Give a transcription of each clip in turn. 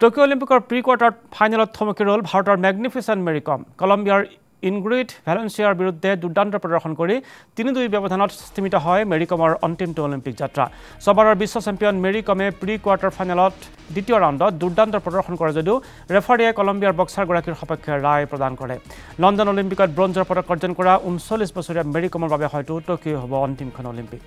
Tokyo অলিম্পিকৰ pre কোৱাৰ্টাৰত ফাইনেলত থমকি ৰ'ল ভাৰতৰ মেগনিফিচেণ্ট মেৰি কম। কলম্বিয়াৰ ইনগ্ৰিড ভেলেঞ্চিয়াৰ বিৰুদ্ধে দুৰ্দান্ত প্ৰদৰ্শন কৰি তিনি দুই ব্যৱধানত স্থিমিত হয় মেৰি কমৰ অন্তিমটো অলিম্পিক যাত্ৰা। ছবাৰৰ বিশ্ব চেম্পিয়ন মেৰি কমে প্ৰি কোৱাৰ্টাৰ ফাইনেলত দ্বিতীয় ৰাউণ্ডত দুৰ্দান্ত প্ৰদৰ্শন কৰে যদিও ৰেফাৰীয়ে কলম্বিয়াৰ বক্সাৰগৰাকীৰ সপক্ষে ৰায় প্ৰদান কৰে। লণ্ডন অলিম্পিকত ব্ৰঞ্জৰ পদক অৰ্জন কৰা ঊনচল্লিছ বছৰীয়া মেৰি কমৰ বাবে হয়তো টকিঅ' হ'ব অন্তিমখন অলিম্পিক।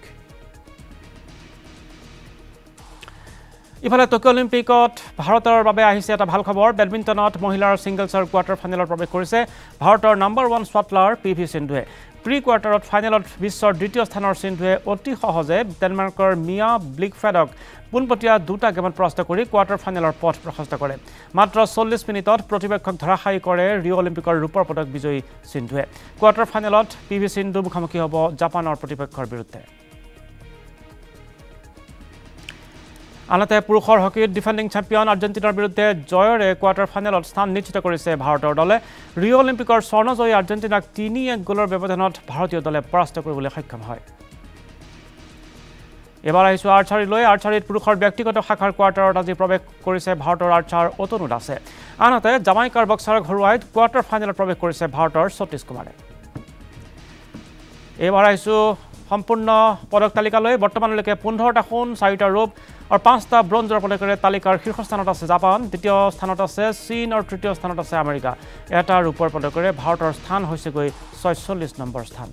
ইফালে টকিঅ' অলিম্পিকত ভাৰতৰ বাবে আহিছে এটা ভাল খবৰ। বেডমিণ্টনত মহিলাৰ ছিংগলছৰ কোৱাৰ্টাৰ ফাইনেলত প্ৰৱেশ কৰিছে ভাৰতৰ number one shuttler P V সিন্ধুৱে। প্ৰি কোৱাৰ্টাৰত ফাইনেলত বিশ্বৰ দ্বিতীয় স্থানৰ সিন্ধুৱে অতি সহজে ডেনমাৰ্কৰ মিয়া ব্লিকফেডক পোনপটীয়া দুটা গেমত পৰাস্ত কৰি কোৱাৰ্টাৰ ফাইনেলৰ পথ প্ৰশস্ত কৰে। মাত্ৰ চল্লিছ মিনিটত প্ৰতিপক্ষক ধৰাশায়ী কৰে ৰিঅ' অলিম্পিকৰ ৰূপৰ পদক বিজয়ী সিন্ধুৱে। কোৱাৰ্টাৰ ফাইনেলত পি ভি সিন্ধু মুখামুখি হ'ব জাপানৰ প্ৰতিপক্ষৰ বিৰুদ্ধে। আনহাতে পুৰুষৰ হকীত ডিফেণ্ডিং চেম্পিয়ন আৰ্জেণ্টিনাৰ বিৰুদ্ধে জয়ৰে কোৱাৰ্টাৰ ফাইনেলত স্থান নিশ্চিত কৰিছে ভাৰতৰ দলে। ৰিঅ' অলিম্পিকৰ স্বৰ্ণজয়ী আৰ্জেণ্টিনাক তিনি এক গ'লৰ ব্যৱধানত ভাৰতীয় দলে পৰাস্ত কৰিবলৈ সক্ষম হয়। এইবাৰ আহিছোঁ আৰ্চাৰীলৈ। আৰ্চাৰীত পুৰুষৰ ব্যক্তিগত শাখাৰ কোৱাৰ্টাৰত আজি প্ৰৱেশ কৰিছে ভাৰতৰ আৰ্চাৰ অতনু দাসে। আনহাতে জামাইকাৰ বক্সাৰক হৰুৱাই কোৱাৰ্টাৰ ফাইনেলত প্ৰৱেশ কৰিছে ভাৰতৰ সতীশ কুমাৰে। এইবাৰ আহিছোঁ সম্পূৰ্ণ পদক তালিকালৈ বৰ্তমানলৈকে পোন্ধৰটা সোণ চাৰিটা ৰূপ আৰু পাঁচটা ব্ৰঞ্জৰ পদকেৰে তালিকাৰ শীৰ্ষস্থানত আছে জাপান দ্বিতীয় স্থানত আছে চীন আৰু তৃতীয় স্থানত আছে আমেৰিকা। এটা ৰূপৰ পদকেৰে ভাৰতৰ স্থান হৈছেগৈ ছয়চল্লিছ নম্বৰ স্থান।